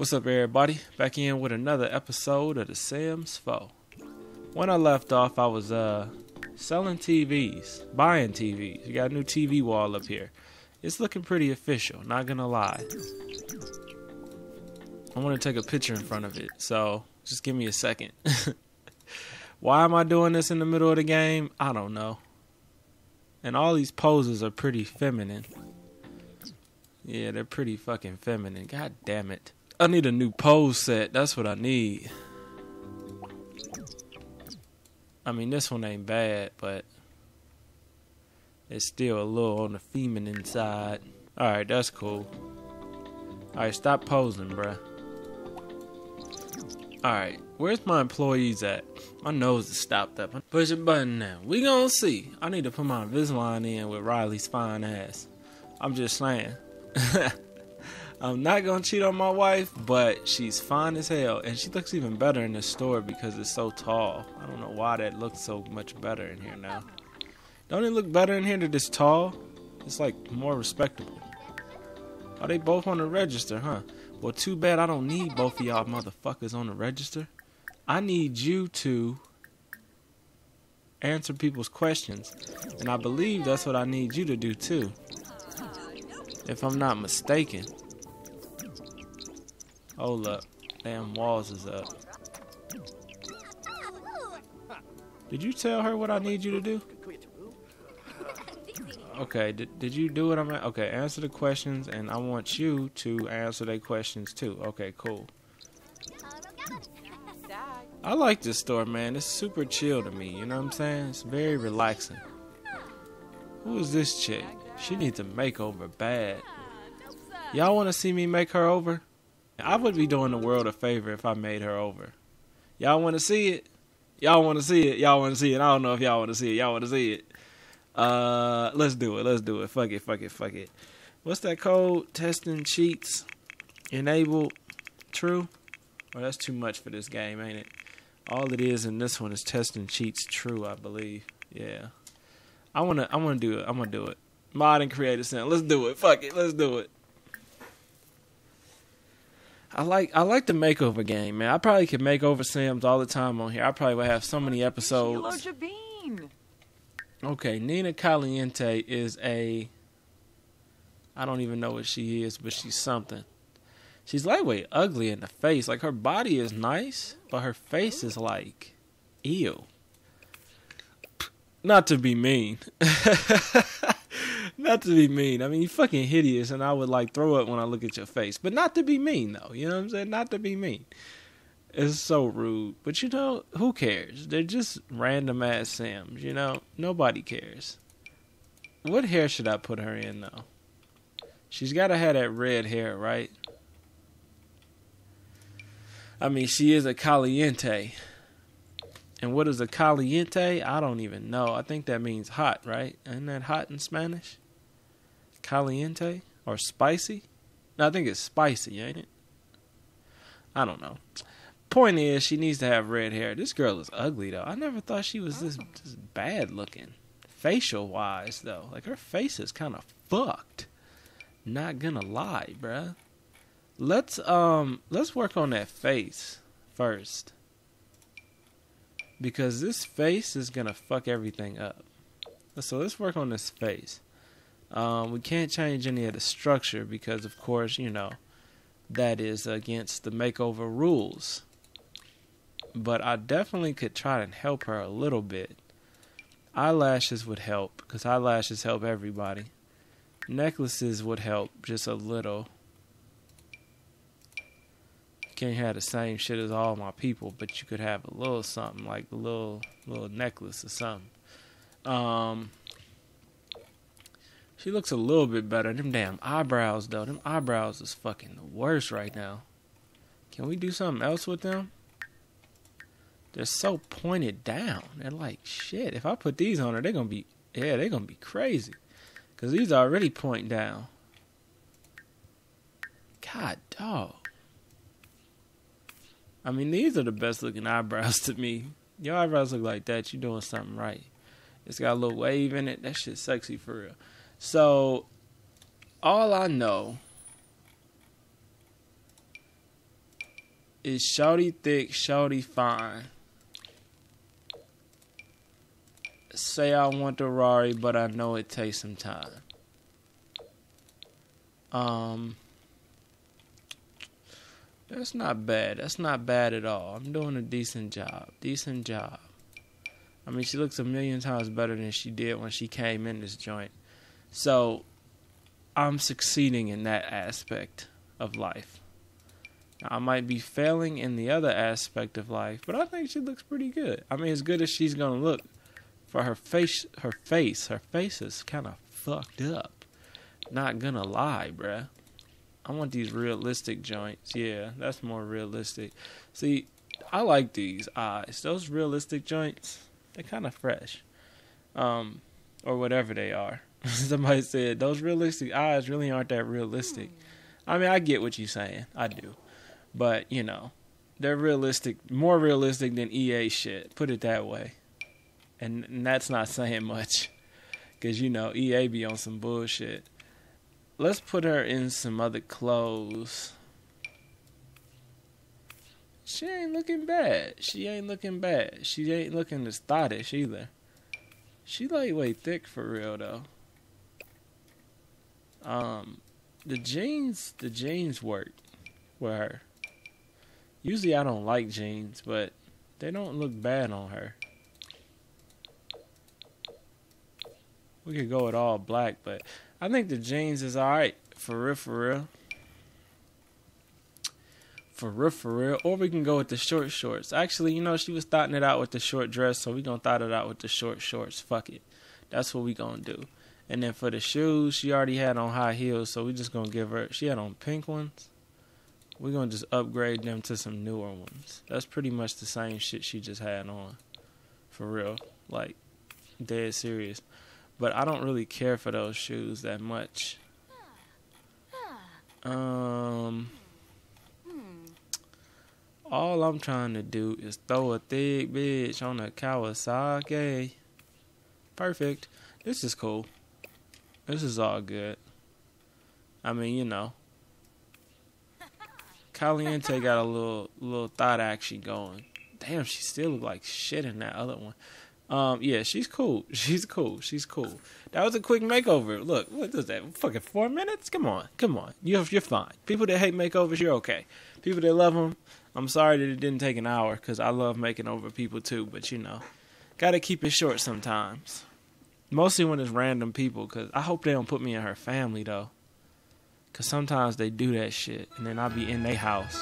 What's up, everybody? Back in with another episode of the Sims 4. When I left off, I was uh selling TVs, buying TVs. You got a new TV wall up here. It's looking pretty official, not gonna lie. I want to take a picture in front of it, so just give me a second. Why am I doing this in the middle of the game? I don't know. And all these poses are pretty feminine. Yeah, they're pretty fucking feminine. God damn it. I need a new pose set. That's what I need. I mean, this one ain't bad, but it's still a little on the feminine side. Alright, that's cool. Alright, stop posing, bruh. Alright, where's my employees at? My nose is stopped up. Push a button now. We gonna see. I need to put my Invisalign in with Riley's fine ass. I'm just saying. I'm not gonna cheat on my wife, but she's fine as hell, and she looks even better in the store because it's so tall. I don't know why that looks so much better in here now. Don't it look better in here that it's tall? It's like more respectable. Are they both on the register, huh? Well, too bad I don't need both of y'all motherfuckers on the register. I need you to answer people's questions, and I believe that's what I need you to do too. If I'm not mistaken. Hold up. Damn walls is up. Did you tell her what I need you to do? Okay, did, did you do what I'm at? Okay, answer the questions, and I want you to answer their questions too. Okay, cool. I like this store, man. It's super chill to me, you know what I'm saying? It's very relaxing. Who is this chick? She needs a makeover bad. Y'all want to see me make her over? I would be doing the world a favor if I made her over. Y'all want to see it? Y'all want to see it? Y'all want to see it? I don't know if y'all want to see it. Y'all want to see it? Uh, let's do it. Let's do it. Fuck it. Fuck it. Fuck it. What's that code? Testing cheats. Enable. True. Well, that's too much for this game, ain't it? All it is in this one is testing cheats. True, I believe. Yeah. I wanna. I wanna do it. I'm gonna do it. Mod and a sound. Let's do it. Fuck it. Let's do it. I like I like the makeover game, man. I probably could make over Sims all the time on here. I probably would have so many episodes. Okay, Nina Caliente is a I don't even know what she is, but she's something. She's lightweight ugly in the face. Like her body is nice, but her face is like ew. Not to be mean. not to be mean. I mean, you're fucking hideous, and I would like throw up when I look at your face. But not to be mean, though. You know what I'm saying? Not to be mean. It's so rude. But you know, who cares? They're just random ass Sims. You know, nobody cares. What hair should I put her in, though? She's got to have that red hair, right? I mean, she is a caliente. And what is a caliente? I don't even know. I think that means hot, right? Isn't that hot in Spanish? Caliente or spicy? No, I think it's spicy, ain't it? I don't know. Point is, she needs to have red hair. This girl is ugly though. I never thought she was this, this bad looking, facial wise though. Like her face is kind of fucked. Not gonna lie, bruh. Let's um let's work on that face first because this face is gonna fuck everything up. So let's work on this face. Um, we can't change any of the structure because, of course, you know that is against the makeover rules. But I definitely could try and help her a little bit. Eyelashes would help because eyelashes help everybody. Necklaces would help just a little can't have the same shit as all my people, but you could have a little something like a little little necklace or something. Um, she looks a little bit better. Them damn eyebrows though, them eyebrows is fucking the worst right now. Can we do something else with them? They're so pointed down. They're like shit. If I put these on her, they're gonna be yeah, they're gonna be crazy. Cause these are already point down. God dog. I mean, these are the best looking eyebrows to me. Your eyebrows look like that. You're doing something right. It's got a little wave in it. That shit's sexy for real. So, all I know Is shouty thick, shouty fine? Say I want the Rari, but I know it takes some time. Um, that's not bad. That's not bad at all. I'm doing a decent job. Decent job. I mean, she looks a million times better than she did when she came in this joint. So, I'm succeeding in that aspect of life. Now, I might be failing in the other aspect of life, but I think she looks pretty good. I mean, as good as she's gonna look for her face. Her face, her face is kind of fucked up. Not gonna lie, bruh. I want these realistic joints. Yeah, that's more realistic. See, I like these eyes. Those realistic joints, they're kind of fresh. Um, or whatever they are. Somebody said those realistic eyes really aren't that realistic. I mean, I get what you're saying. I do. But, you know, they're realistic, more realistic than EA shit. Put it that way. And, and that's not saying much. Because, you know, EA be on some bullshit. Let's put her in some other clothes. She ain't looking bad. She ain't looking bad. She ain't looking as thottish either. She lightweight thick for real though. Um, the jeans, the jeans work with her. Usually I don't like jeans, but they don't look bad on her. We could go with all black, but I think the jeans is alright for real, for real. For real, for real. Or we can go with the short shorts. Actually, you know, she was thoughting it out with the short dress, so we gonna thought it out with the short shorts. Fuck it. That's what we gonna do. And then for the shoes, she already had on high heels, so we're just gonna give her. She had on pink ones. We're gonna just upgrade them to some newer ones. That's pretty much the same shit she just had on. For real. Like, dead serious. But I don't really care for those shoes that much. Um, all I'm trying to do is throw a thick bitch on a Kawasaki. Perfect. This is cool. This is all good. I mean, you know. Caliente got a little little thought action going. Damn, she still look like shit in that other one. Um, yeah, she's cool. She's cool. She's cool. That was a quick makeover. Look, what is that? Fucking four minutes? Come on, come on. You're you're fine. People that hate makeovers, you're okay. People that love them, I'm sorry that it didn't take an hour because I love making over people too. But you know, gotta keep it short sometimes. Mostly when it's random people, because I hope they don't put me in her family though. Because sometimes they do that shit, and then I'll be in their house.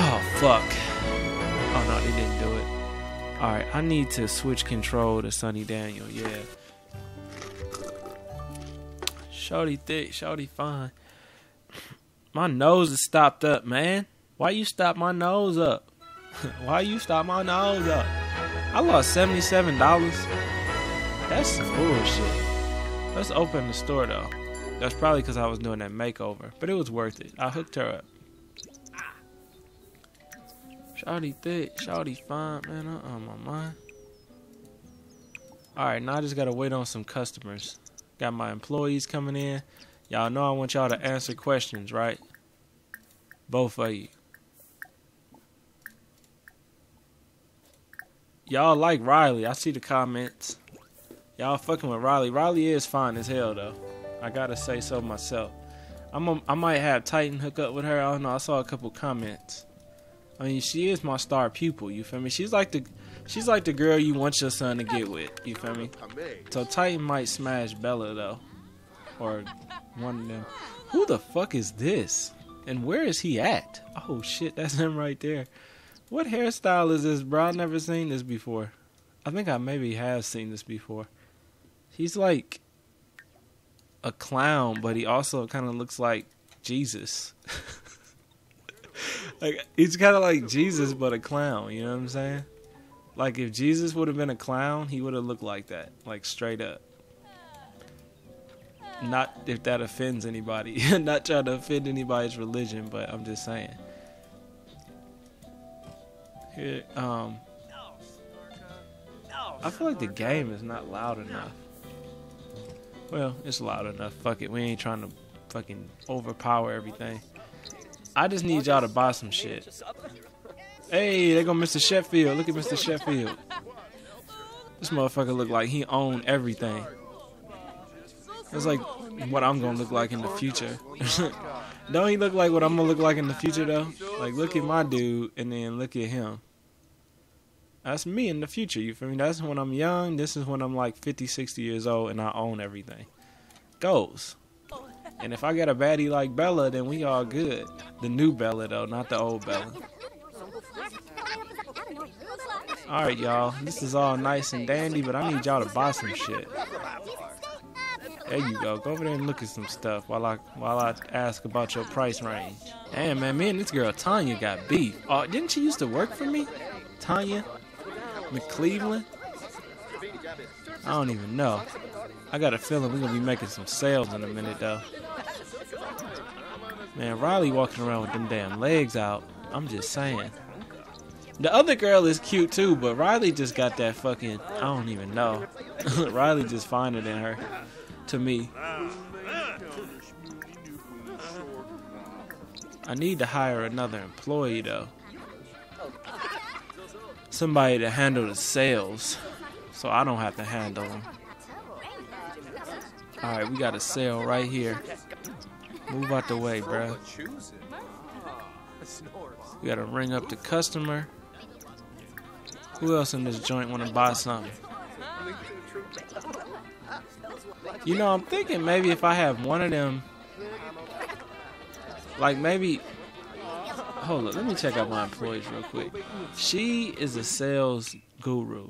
Oh, fuck. Oh, no, they didn't do it. Alright, I need to switch control to Sonny Daniel, yeah. Shorty thick, shorty fine. My nose is stopped up, man. Why you stop my nose up? Why you stop my nose up? I lost $77. That's some bullshit. Let's open the store though. That's probably because I was doing that makeover, but it was worth it. I hooked her up. Shawty thick, Shawty fine, man. Uh, my mind. Alright, now I just gotta wait on some customers. Got my employees coming in. Y'all know I want y'all to answer questions, right? Both of you. Y'all like Riley. I see the comments. Y'all fucking with Riley. Riley is fine as hell though. I gotta say so myself. I'm a, I might have Titan hook up with her. I don't know. I saw a couple comments. I mean, she is my star pupil. You feel me? She's like the, she's like the girl you want your son to get with. You feel me? So Titan might smash Bella though, or one of them. Who the fuck is this? And where is he at? Oh shit, that's him right there. What hairstyle is this, bro? I've never seen this before. I think I maybe have seen this before. He's like a clown, but he also kind of looks like Jesus. like he's kind of like Jesus, but a clown. You know what I'm saying? Like if Jesus would have been a clown, he would have looked like that, like straight up. Not if that offends anybody. Not trying to offend anybody's religion, but I'm just saying. Um, I feel like the game is not loud enough. Well, it's loud enough. Fuck it. We ain't trying to fucking overpower everything. I just need y'all to buy some shit. Hey, they go Mr. Sheffield. Look at Mr. Sheffield. This motherfucker look like he own everything. It's like what I'm gonna look like in the future. Don't he look like what I'm gonna look like in the future though? Like look at my dude and then look at him. That's me in the future, you feel me? That's when I'm young. This is when I'm like 50, 60 years old and I own everything. Goes. And if I got a baddie like Bella, then we all good. The new Bella though, not the old Bella. Alright y'all, this is all nice and dandy, but I need y'all to buy some shit. There you go. Go over there and look at some stuff while I while I ask about your price range. Damn man, me and this girl Tanya got beef. Oh, didn't she used to work for me? Tanya McCleveland? I don't even know. I got a feeling we're gonna be making some sales in a minute though. Man, Riley walking around with them damn legs out. I'm just saying. The other girl is cute too, but Riley just got that fucking I don't even know. Riley just finer than her to me. I need to hire another employee though. Somebody to handle the sales so I don't have to handle them. Alright, we got a sale right here. Move out the way, bro. We gotta ring up the customer. Who else in this joint wanna buy something? You know, I'm thinking maybe if I have one of them, like maybe. Hold up, let me check out my employees real quick. She is a sales guru.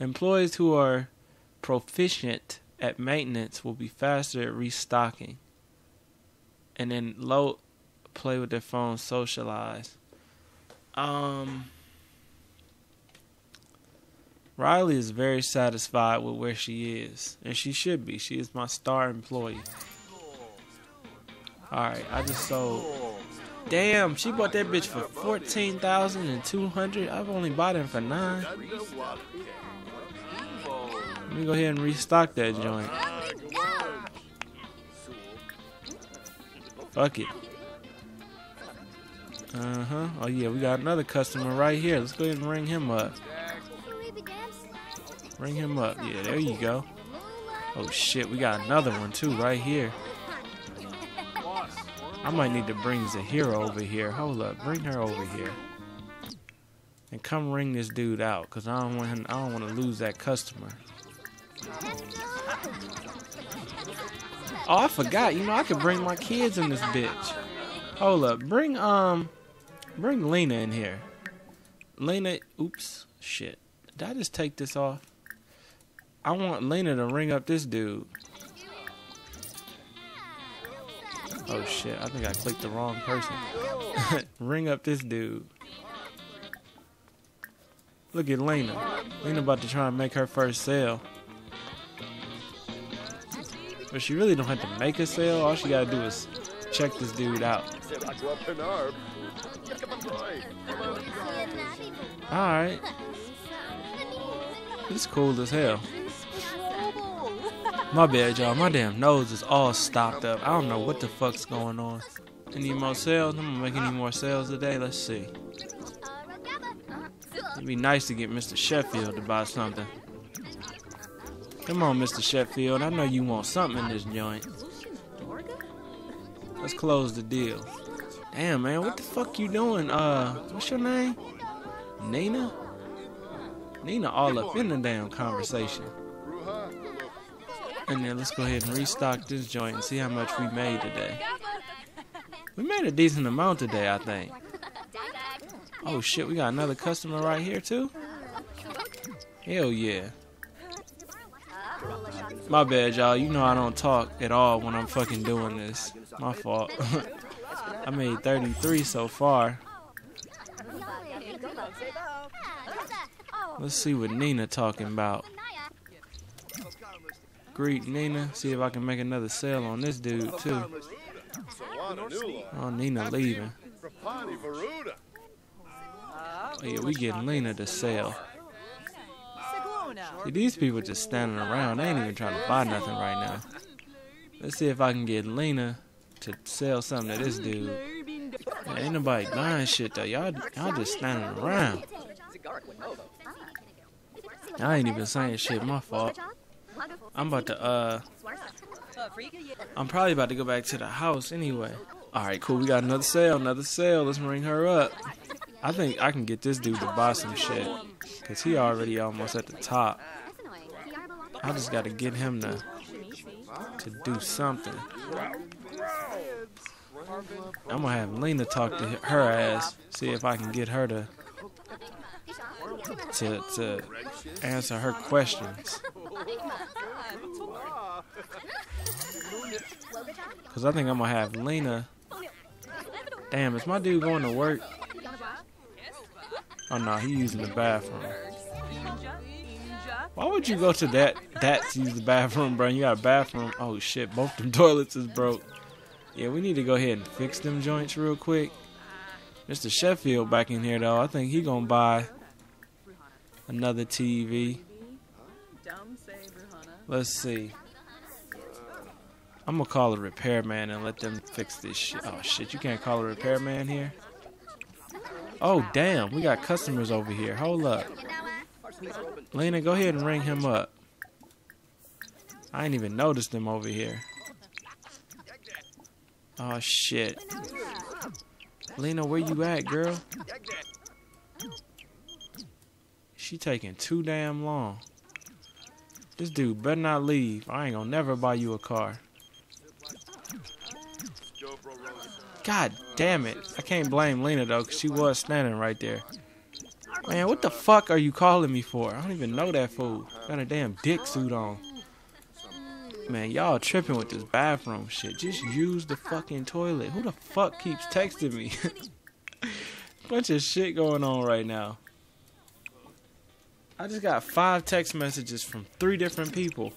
Employees who are proficient at maintenance will be faster at restocking. And then low play with their phones, socialize. Um Riley is very satisfied with where she is, and she should be. She is my star employee. Alright, I just sold. Damn, she bought that bitch for fourteen thousand and two hundred. I've only bought it for nine. Let me go ahead and restock that joint. Fuck it. Uh huh. Oh yeah, we got another customer right here. Let's go ahead and ring him up. Ring him up. Yeah, there you go. Oh shit, we got another one too right here. I might need to bring Zahira over here. Hold up, bring her over here. And come ring this dude out, cause I don't want him, I don't want to lose that customer. Oh, I forgot. You know, I could bring my kids in this bitch. Hold up, bring um, bring Lena in here. Lena, oops, shit. Did I just take this off? I want Lena to ring up this dude. Oh shit, I think I clicked the wrong person. ring up this dude. Look at Lena. Lena about to try and make her first sale. But she really don't have to make a sale. All she gotta do is check this dude out. Alright. It's cool as hell. My bad, y'all. My damn nose is all stopped up. I don't know what the fuck's going on. Any more sales? I'm gonna make any more sales today. Let's see. It'd be nice to get Mr. Sheffield to buy something. Come on, Mr. Sheffield. I know you want something in this joint. Let's close the deal. Damn, man. What the fuck you doing? Uh, what's your name? Nina? Nina all up in the damn conversation. And then let's go ahead and restock this joint and see how much we made today. We made a decent amount today, I think. Oh shit, we got another customer right here too? Hell yeah. My bad, y'all. You know I don't talk at all when I'm fucking doing this. My fault. I made 33 so far. Let's see what Nina talking about greet Nina. See if I can make another sale on this dude too. Oh, Nina leaving. Oh yeah, we getting Lena to sell. See, these people just standing around. They ain't even trying to buy nothing right now. Let's see if I can get Lena to sell something to this dude. Yeah, ain't nobody buying shit though. Y'all, y'all just standing around. I ain't even saying shit. My fault. I'm about to uh. I'm probably about to go back to the house anyway. Alright, cool. We got another sale, another sale. Let's ring her up. I think I can get this dude to buy some shit. Because he already almost at the top. I just got to get him to, to do something. I'm going to have Lena talk to her ass. See if I can get her to to, to answer her questions. Because I think I'm going to have Lena. Damn, is my dude going to work? Oh no, he's using the bathroom. Why would you go to that that to use the bathroom, bro? You got a bathroom. Oh shit, both them toilets is broke. Yeah, we need to go ahead and fix them joints real quick. Mr. Sheffield back in here though. I think he gonna buy another TV. Let's see. I'm gonna call a repairman and let them fix this shit. Oh shit, you can't call a repairman here. Oh, damn. We got customers over here. Hold up. Lena, go ahead and ring him up. I ain't even noticed him over here. Oh, shit. Lena, where you at, girl? She taking too damn long. This dude better not leave. I ain't gonna never buy you a car. God damn it. I can't blame Lena though, because she was standing right there. Man, what the fuck are you calling me for? I don't even know that fool. Got a damn dick suit on. Man, y'all tripping with this bathroom shit. Just use the fucking toilet. Who the fuck keeps texting me? Bunch of shit going on right now. I just got five text messages from three different people.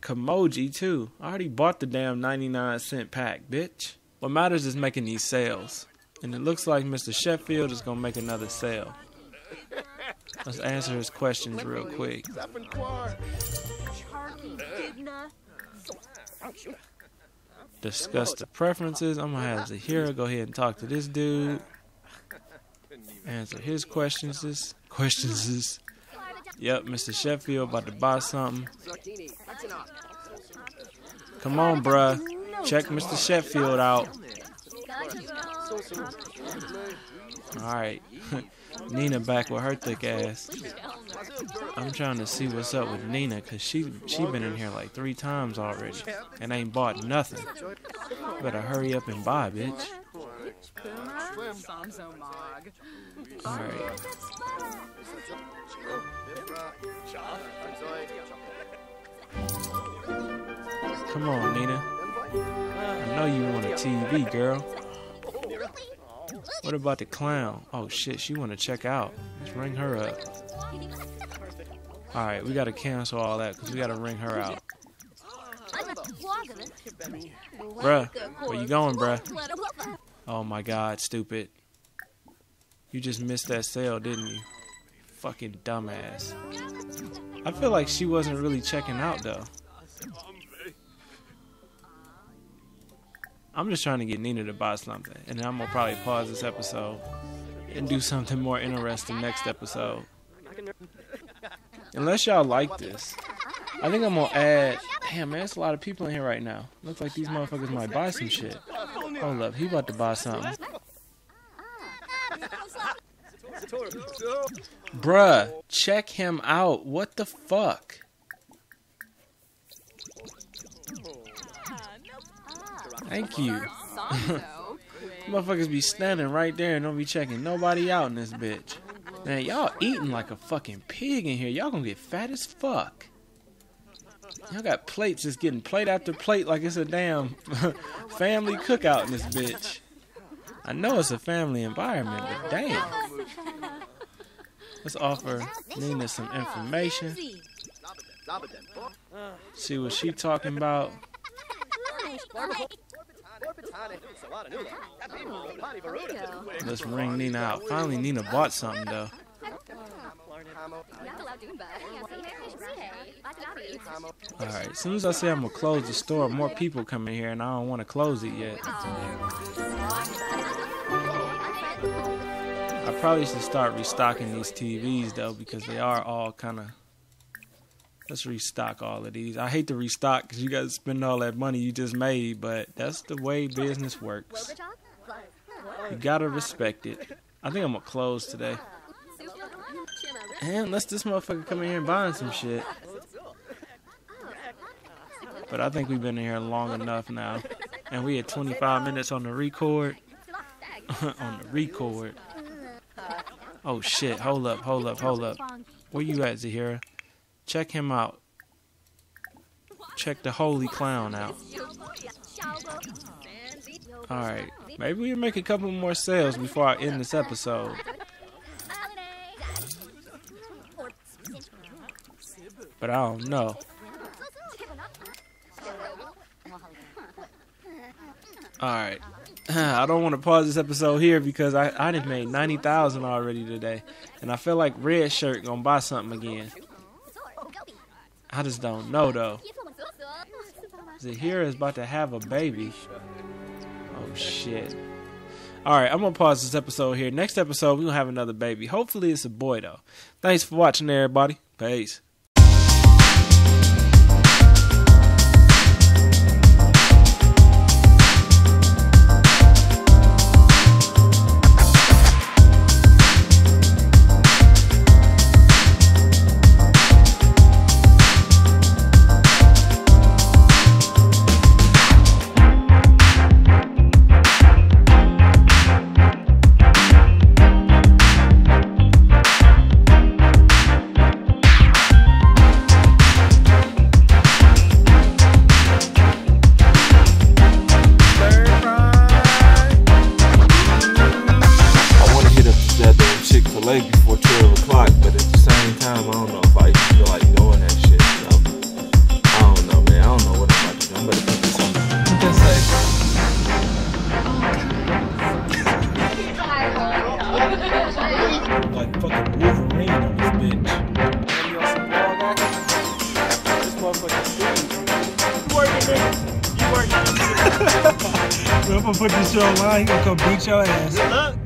Kimoji too. I already bought the damn 99 cent pack, bitch. What matters is making these sales. And it looks like Mr. Sheffield is gonna make another sale. Let's answer his questions real quick. Discuss the preferences. I'm gonna have Zahira go ahead and talk to this dude. Answer his questions. This questions. This. Yep, Mr. Sheffield about to buy something. Come on, bruh. Check Mr. Sheffield out. Alright. Nina back with her thick ass. I'm trying to see what's up with Nina because she she been in here like three times already and ain't bought nothing. Better hurry up and buy, bitch. Alright. Come on, Nina. I know you want a TV, girl. What about the clown? Oh shit, she want to check out. Let's ring her up. Alright, we gotta cancel all that because we gotta ring her out. Bruh, where you going, bruh? Oh my god, stupid. You just missed that sale, didn't you? Fucking dumbass. I feel like she wasn't really checking out though. I'm just trying to get Nina to buy something, and then I'm gonna probably pause this episode and do something more interesting next episode. Unless y'all like this, I think I'm gonna add. Damn, man, there's a lot of people in here right now. Looks like these motherfuckers might buy some shit. Hold up, he about to buy something. Bruh, check him out. What the fuck? Thank you. Motherfuckers be standing right there and don't be checking nobody out in this bitch. Man, y'all eating like a fucking pig in here. Y'all gonna get fat as fuck. Y'all got plates just getting plate after plate like it's a damn family cookout in this bitch. I know it's a family environment, but damn. Let's offer Nina some information. See what she talking about. Let's ring Nina out. Finally, Nina bought something though. Alright, as soon as I say I'm gonna close the store, more people come in here and I don't want to close it yet. I probably should start restocking these TVs though because they are all kind of. Let's restock all of these. I hate to restock because you got to spend all that money you just made, but that's the way business works. You gotta respect it. I think I'm gonna close today. And unless this motherfucker come in here and buying some shit. But I think we've been in here long enough now. And we had 25 minutes on the record. on the record. Oh shit, hold up, hold up, hold up. Where you at, Zahira? Check him out. Check the holy clown out. Alright, maybe we'll make a couple more sales before I end this episode. But I don't know. Alright. I don't want to pause this episode here because I, I done made 90000 already today. And I feel like Red Shirt gonna buy something again. I just don't know though. Zahira is about to have a baby. Oh shit. Alright, I'm gonna pause this episode here. Next episode, we're gonna have another baby. Hopefully it's a boy though. Thanks for watching everybody. Peace. Like fucking Wolverine on this bitch. Maybe on some ball action. This motherfucker stupid. You working, nigga? You working? So if I put this show online, he gonna come beat your ass. Look.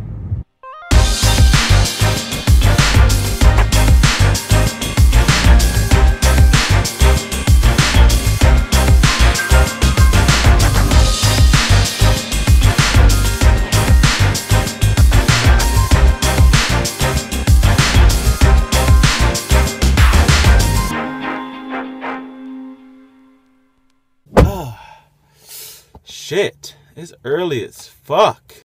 Shit, it's early as fuck.